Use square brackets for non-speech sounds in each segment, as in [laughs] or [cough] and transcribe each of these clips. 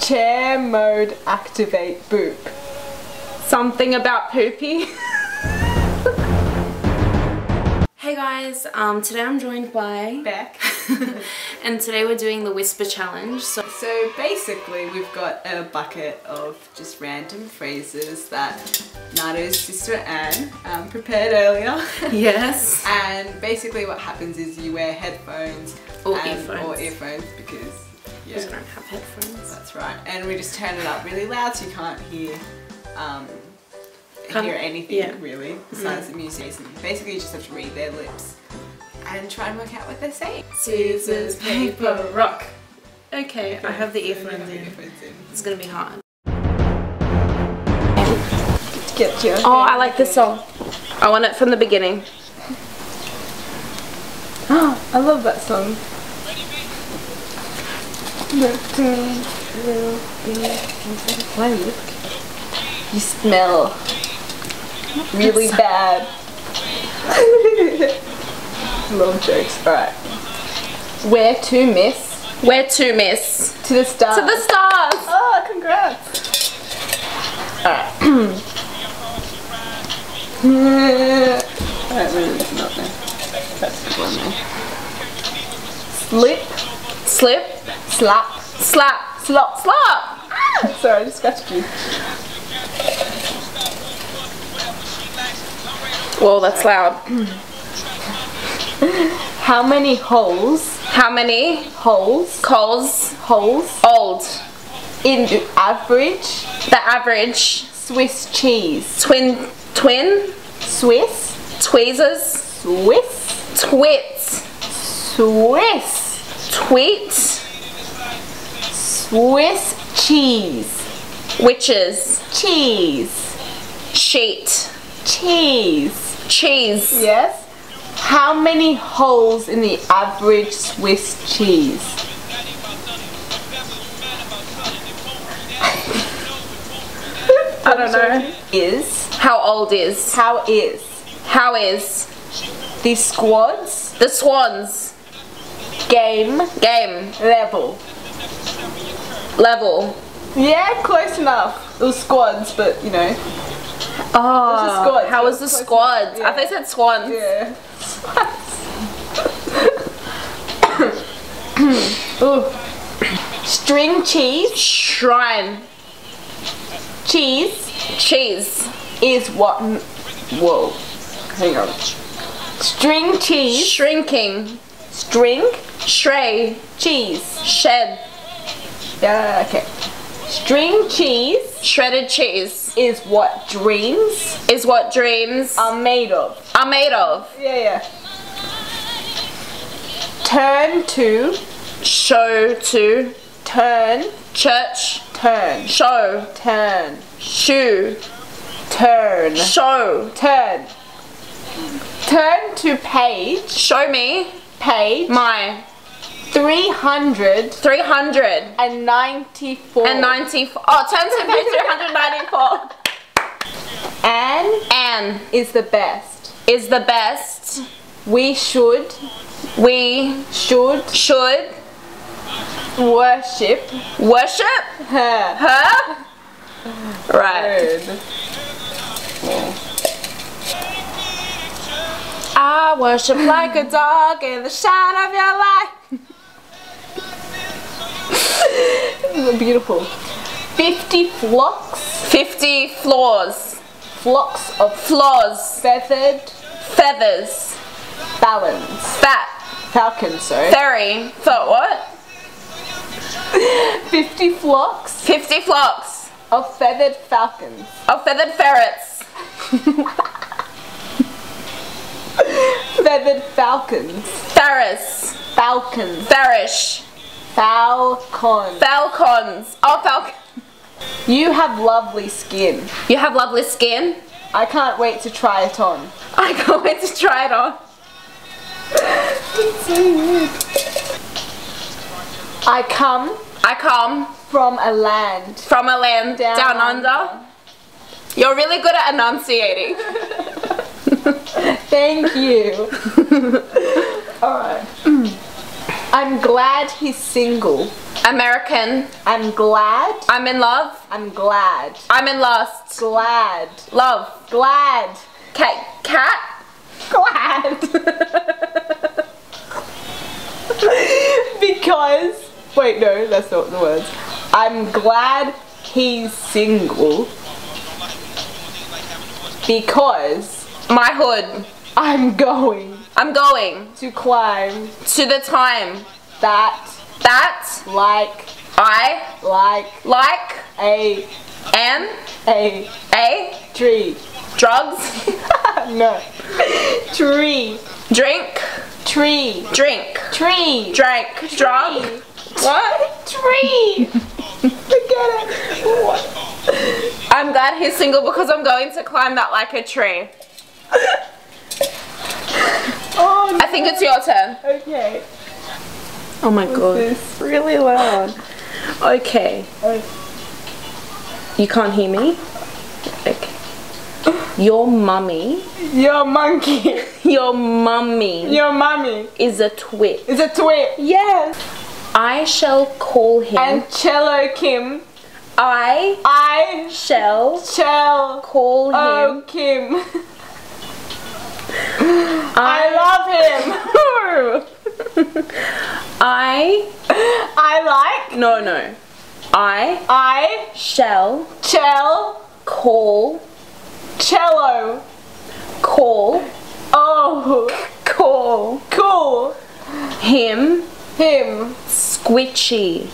Chair mode activate boop. Something about poopy. [laughs] hey guys, um, today I'm joined by Beck. [laughs] and today we're doing the whisper challenge. So So basically we've got a bucket of just random phrases that Nardo's sister Anne um, prepared earlier. [laughs] yes. and basically what happens is you wear headphones Or and, earphones. Or earphones because Because yeah, I don't have headphones. that's right. And we just turn it up really loud so you can't hear um, Can't- hear anything yeah. really besides the music. Basically you just have to read their lips and try and work out what they're saying. Scissors, paper, rock. Okay, I have the earphones in. Earphones in. It's gonna be hard. Get your Oh, I like this song. I want it from the beginning. Oh, [gasps] I love that song. Why look? You smell really bad. [laughs] Love jokes. Alright. Where to, miss? Where to, miss? To the stars. To the stars! Oh, congrats. Alright. [clears throat] Alright, wait, it's not there. That's the one there. Slip, Slip, slap, slap, slop. slap! Ah, Sorry, I just scratched you. Whoa, that's loud. How many holes, How many holes, coals holes old? in the average The average Swiss cheese? twin, twin, Swiss, tweezers, Swiss, twits, Swiss, tweet, Swiss cheese, witches, cheese, sheet, cheese. cheese. Yes. How many holes in the average Swiss cheese? [laughs] I don't know. Is How old is? how is How is the squad's the swans game game level? Level? Yeah, close enough. It was squads, but you know. Oh, squads, how was the squads? enough, I thought you said swans. Yeah. [laughs] Ooh. String cheese. Shrine, Cheese cheese, is what? Whoa. Hang on. String cheese. shrinking, String stray, cheese. shed, Yeah, okay. String cheese shredded cheese is what dreams is what dreams are made of. are made of. Yeah, yeah. Turn to, Show to, turn, church, turn, show, turn, shoe, turn, show, turn. Turn to page, show me page my 394. 394. And 94. Oh, turn to page 394. Anne Anne is the best. is the best. We should, We should should worship worship her. her. Right. I worship like a dog in the shine of your light. [laughs] Beautiful. 50 flocks, 50 floors. flocks of Flaws. feathered Feathers. balance. Fat. Falcons, sorry. Ferry. For what? [laughs] 50 flocks 50 flocks of feathered falcons. of feathered ferrets. [laughs] Feathered falcons. Ferris. Falcons. Farish. Falcon. Falcons. Oh, falcon. You have lovely skin. You have lovely skin. I can't wait to try it on. I can't wait to try it on. I come I come from a land. from a land Down down, under. You're really good at enunciating. [laughs] Thank you. [laughs] Alright. [clears throat] I'm glad he's single. American. I'm glad. I'm in love. I'm glad. I'm in lust. Glad. Love. Glad. Cat. Cat. Glad. [laughs] because. Wait, no, that's not the words. I'm glad he's single. Because My hood. I'm going I'm going to climb to the time that that like I like like a am a a tree. drugs, [laughs] no. Tree. drink, Tree. drink, Tree. drank, drug. Tree. What? Tree. Forget it. What? I'm glad he's single because I'm going to climb that like a tree. [laughs] Oh, I think it's your turn. okay. Oh my god. This. Really loud. Okay. You can't hear me? Okay. Your mummy, Your monkey. [laughs] your mummy Your mommy is a twit. is a twit. Yes. I shall call him. And Cello Kim. I I shall shall call oh, him. oh Kim. [laughs] I love him. [laughs] I I like. no no. I I shall shall call cello. call Oh, call cool. him Him. squitchy.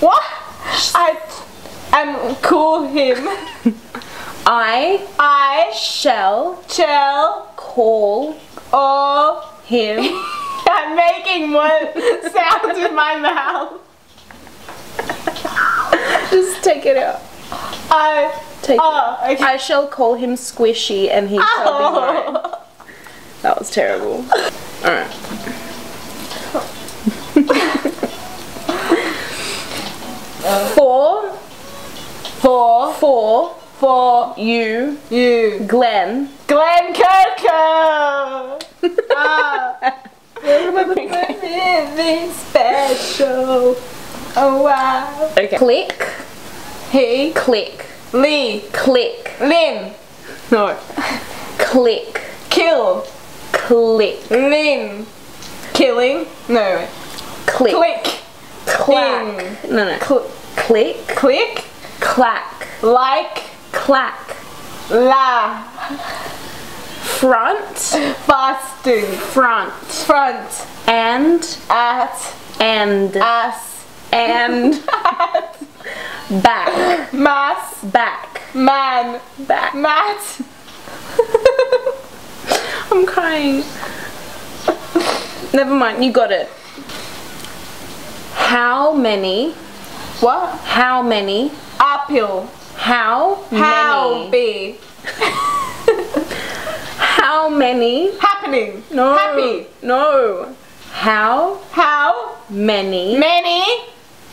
What? I am cool him. [laughs] I I shall shall call oh him [laughs] I'm making more sounds in my mouth. [laughs] just take it out. I Take it. oh okay. I shall call him squishy and he shall be oh. mine. Oh. That was terrible. Alright. [laughs] For For for for you, you, Glenn. Glenn Kirko. [laughs] ah, really special. Oh wow. Okay. Click, He, click, Lee, click, Lin, no. [laughs] Click, kill, click, Lin, killing. No, click, click, clack. No, no. Cl- Click, click, clack, like, clack. la, Front, fasting, front, front, and, at, and, ass, and, [laughs] back, mass, back, man, back. mat. [laughs] I'm crying. Never mind, you got it. How many, what? how many, Apple. How? How many, be? How many, happening? no, Happy. no, how? How? Many, many.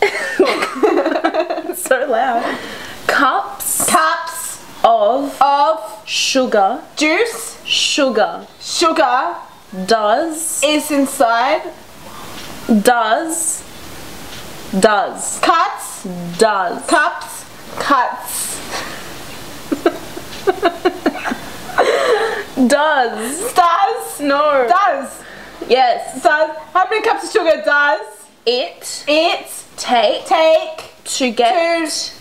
[laughs] So loud, cups. Cups. Of. Of. Sugar, juice, sugar, sugar. Does, is inside? does, does, Cuts, does, cups, cuts. does, Does, no, does, yes, does. How many cups of sugar does it it take take to get,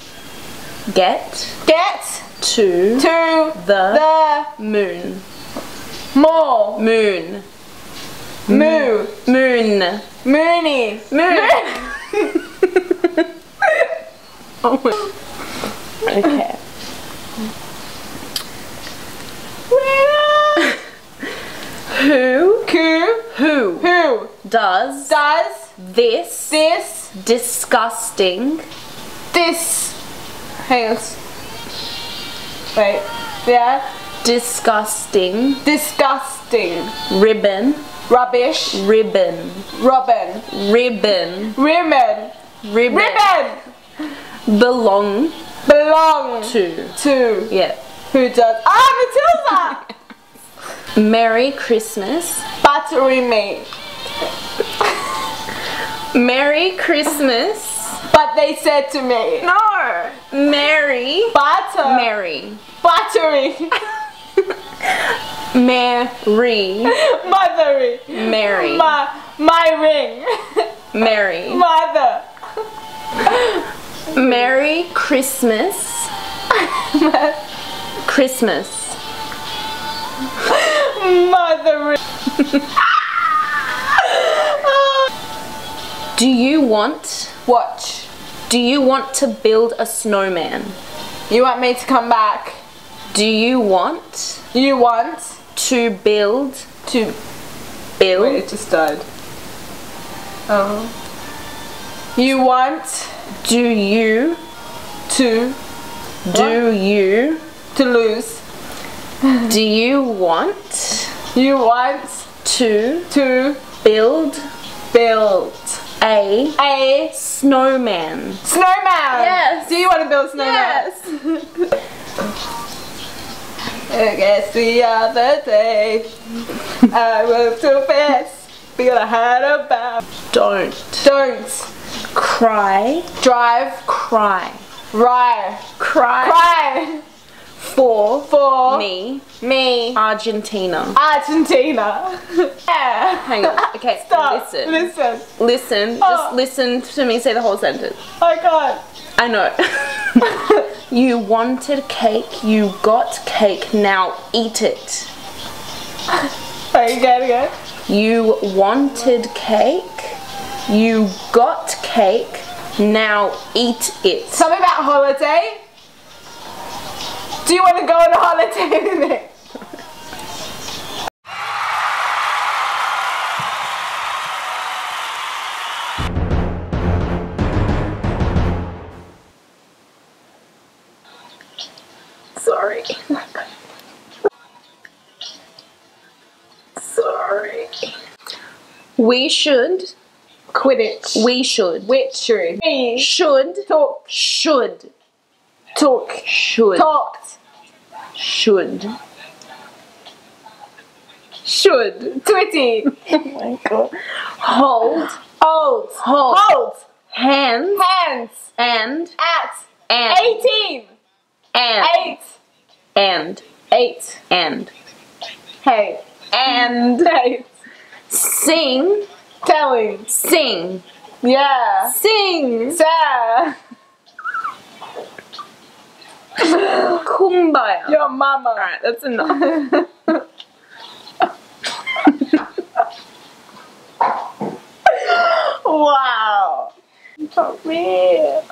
to get get to to the the moon, more. Moon, moo. Moon, moony. Moon. [laughs] oh my. Okay. Who, Who? Who? Who? Does does this this disgusting this hang on. Wait. Yeah. disgusting disgusting. ribbon? Rubbish. Ribbon. Robin. Ribbon. Ribbon. Ribbon. Ribbon. Belong belong to to yeah who does ah Matilda [laughs] merry christmas battery me Merry Christmas. But they said to me, No. Merry. butter, Mary. buttery, [laughs] Mary. mothery, Mary. my, my ring, Mary. mother, [laughs] Merry Christmas. Christmas. mother. Do you want Watch. do you want to build a snowman? You want me to come back? Do you want You want to build to build Wait, it just died. Oh. You want do you to do you to lose. do you want You want to to build build a a snowman? snowman. Yes. Do you want to build a snowman? Yes [laughs] i guess the other day I was too fast because I had a bad. Don't Don't cry drive, cry ride, cry cry for for me me. Argentina. Argentina. [laughs] yeah. Hang on. Okay, [laughs] Stop. listen. Listen. Listen, Oh. just listen to me say the whole sentence. I can't. I know. [laughs] you wanted cake, you got cake, now eat it. Wait, again, again. You wanted cake, you got cake, now eat it. Tell me about holiday. Do you want to go on a holiday [laughs] with me? Sorry. Sorry. We should, Quidditch. we should, Should. We should, talk. should, Talk. should, Talked. should. Should. Twitty. [laughs] Oh my god. Hold, Old. hold, Hold. hands, Hands. and, At. and, 18. and, Eight. and, Eight. and. Hey. And Eight. sing, Telling. sing, Yeah. sing. Sarah. Kumbaya. Your mama. Alright, that's enough. [laughs] wow. For real.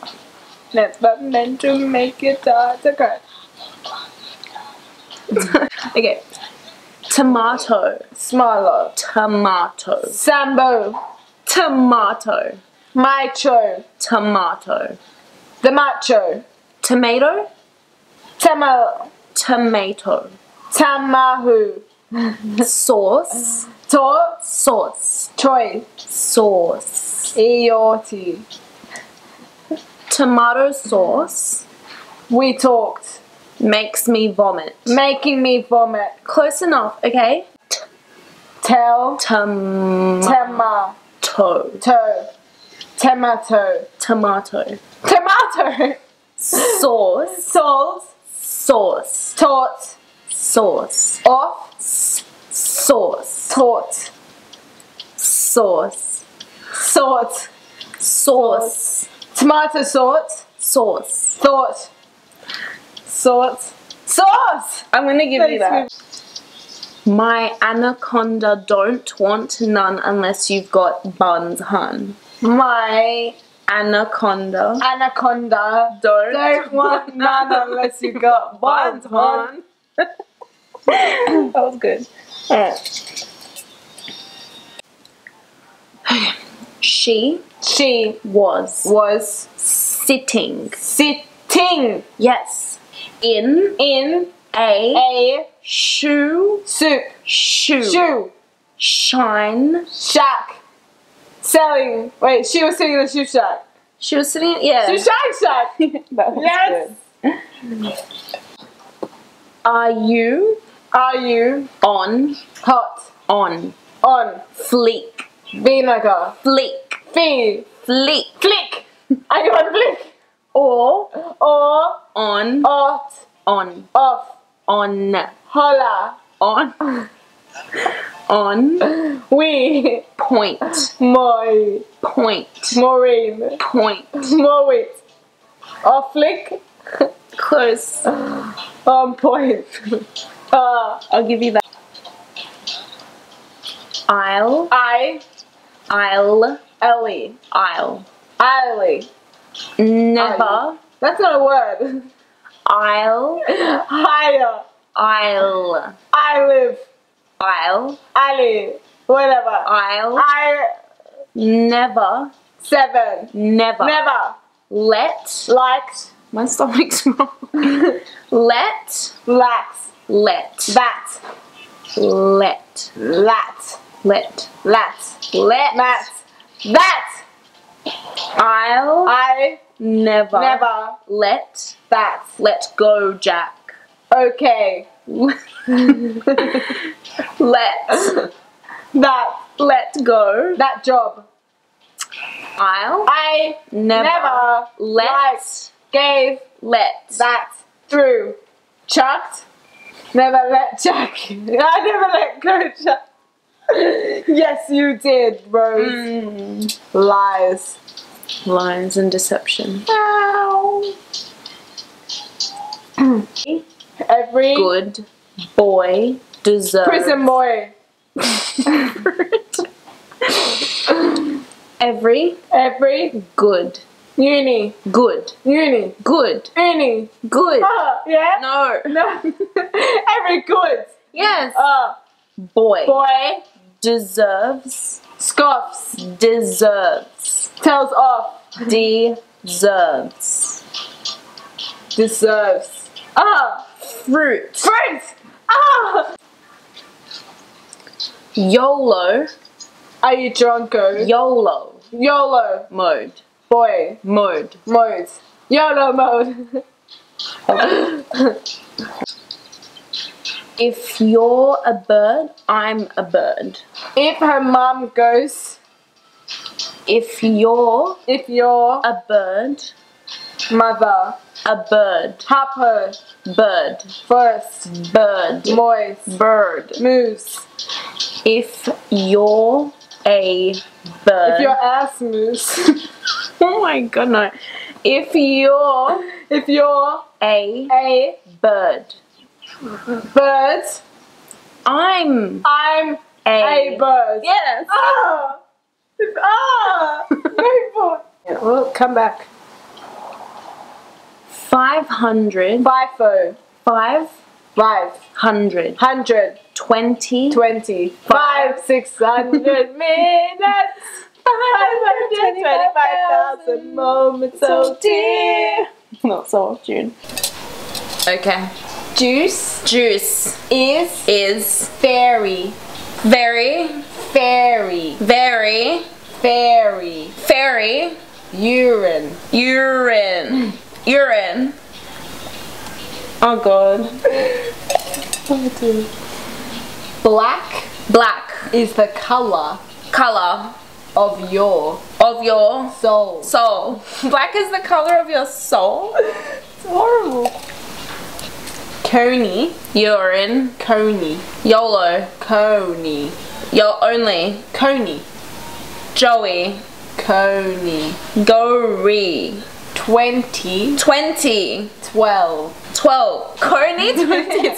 Never meant to make it hard. [laughs] Okay. okay. Tomato. Smaller. Tomato. Sambo. Tomato. Macho. Tomato. The macho. Tomato. Tama. Tomato. Tamahu. Sauce. Tor. Sauce. Choi. Sauce. Eorti. Tomato sauce We talked. Makes me vomit. Making me vomit. Close enough, okay? Tell. Tomato. Tema. To. Tomato. Tomato. Tomato. Sauce. Salt. Sauce. Taught. Sauce. Off. Sauce. Taught. Sauce. Sort. Sauce. Tomato sort. Sauce. Thought. Sort. Sauce. I'm gonna give you that. My anaconda don't want none unless you've got buns, hun. My Anaconda anaconda don't, don't [laughs] want none unless you've got [laughs] buns, hon. [laughs] that was good. Alright. [sighs] She She was was sitting, sitting yes, in in a a shoe, soup shoe, shoe shine. shack. Selling. Wait, she was sitting in a shoe shack. She was sitting, yeah. Shoe shack shack. [laughs] Yes. good. Are you Are you on, hot on, on fleek, vinegar? fleek, Fee. fleek Flick. Are you on flick? Or Or on, off. on, Off. on, Holla. on, on, We. point, Moi. point, Maureen. point, Moet. Off flick. close. On point. Uh, I'll give you that. I'll, I. I'll, Ellie. I'll. Ellie. Never, That's not a word. I'll, Higher. I'll, I live. I'll, Ali. Whatever. I'll, I. never, Seven. never, Never. let, Liked. my stomach's wrong. [laughs] let, Lax. let, That. let, Lat. let, Lat. let, Mat. That. I'll I. never, Never. let, That. let go, Jack. Okay. [laughs] let, That. let go. That job. I'll I. never, Never. let, liked, Gave. let, That. Through. Chucked. Never let Jack. [laughs] I never let go, Jack. [laughs] yes, you did, Rose. Mm. Lies. lies and deception. [clears throat] Every Good boy deserves prison boy. [laughs] every Every good, uni. good, Uni. good, Uni. good. Ah, yeah? No. No. [laughs] Every good. Yes. Uh, boy, boy deserves, scoffs. deserves, Tells off. deserves. Deserves. Ah. Fruit. Fruit. Ah. YOLO, Are you drunko? YOLO YOLO. mode, Boy. mode. Mode. YOLO mode. [laughs] [laughs] If you're a bird, I'm a bird. if her mom goes, If you're if you're a bird, mother a bird, hop her bird, first, bird, moist, bird. moose. If you're a bird, If your ass moves. [laughs] oh my god, no. If you're if you're a a bird, bird, I'm I'm a, a bird. Yes. Ah! Ah! [laughs] Yeah, well, come back. 500, FIFO. five Five. hundred, Hundred. twenty, Twenty. Five. Six hundred [laughs] minutes. Five hundred twenty-five thousand moments. So dear. Not so off June. Okay. Juice Juice is is Very. very, Fairy. very, Fairy. fairy, Urine. urine, urine. Oh god. Black Black is the color color of your of your soul. soul. Black is the color of your soul. It's horrible. Coney. Urine, Coney. YOLO, Coney. yo only, Coney. Joey, Coney. go re, Twenty. 20, Twelve. 12, Coney [laughs] 20,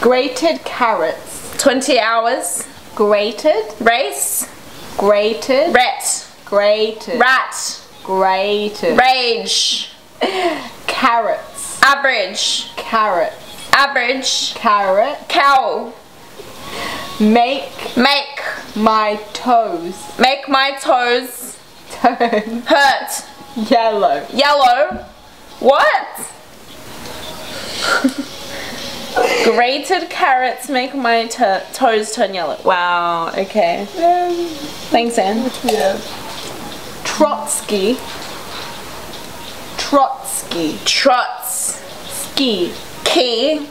Grated carrots. 20 hours, Grated. race, Grated. rat, Grated. rat, Grated. rage, Carrots. average, Carrot. average, Carrot. cow, Make make, my toes make my toes turn hurt, yellow. yellow, what? Grated carrots make my toes turn yellow. Wow, okay. Thanks, Anne. Yeah. Trotsky. Trotsky. Trots, Ski. key,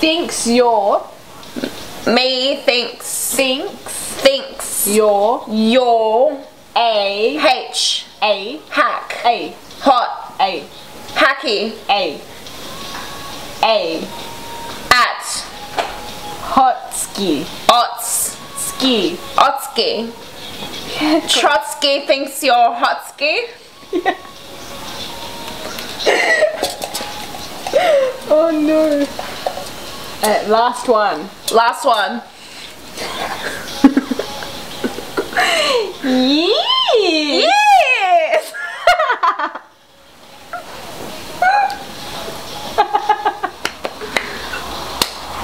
Thinks you're Me thinks Thinks thinks you're you're a H a hack a hot a hacky a a at hot ski Ots ski. Otski. [laughs] Trotsky thinks you're Hotsky. [laughs] Oh no. Uh, last one. Last one. Yeah. Yes! [laughs]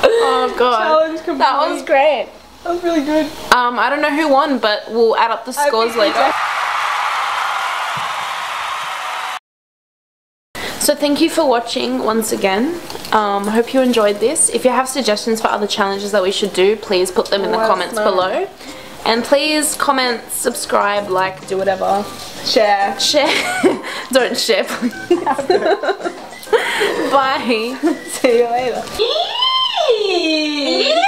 oh god. That was great. That was really good. Um, I don't know who won, but we'll add up the scores later. So thank you for watching once again. Um, hope you enjoyed this. If you have suggestions for other challenges that we should do, please put them in the comments below. And please comment, subscribe, like, do whatever. Share. Share. [laughs] Don't share, please. [laughs] Bye. [laughs] See you later.